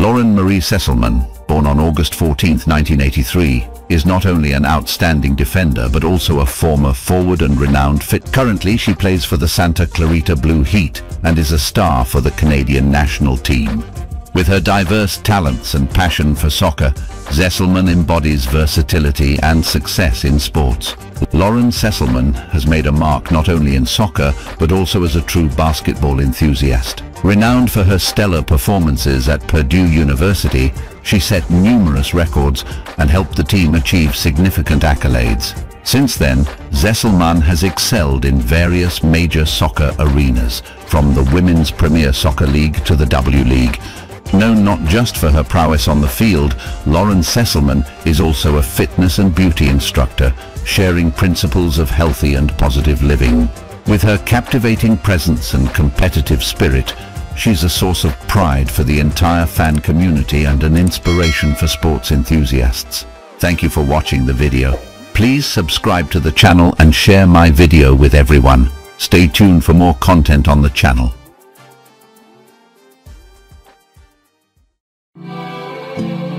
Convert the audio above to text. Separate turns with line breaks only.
Anne-Marie Sesselmann, born on August 14, 1983, is not only an outstanding defender but also a former forward and renowned fit. Currently, she plays for the Santa Clarita Blue Heat and is a star for the Canadian national team. With her diverse talents and passion for soccer, Sesselmann embodies versatility and success in sports. Lauren Sesselmann has made a mark not only in soccer, but also as a true basketball enthusiast. Renowned for her stellar performances at Purdue University, she set numerous records and helped the team achieve significant accolades. Since then, Sesselmann has excelled in various major soccer arenas, from the Women's Premier Soccer League to the W League, Known not just for her prowess on the field, Lauren Sesselmann is also a fitness and beauty instructor, sharing principles of healthy and positive living. With her captivating presence and competitive spirit, She's a source of pride for the entire fan community and an inspiration for sports enthusiasts. Thank you for watching the video. Please subscribe to the channel and share my video with everyone. Stay tuned for more content on the channel. Thank you.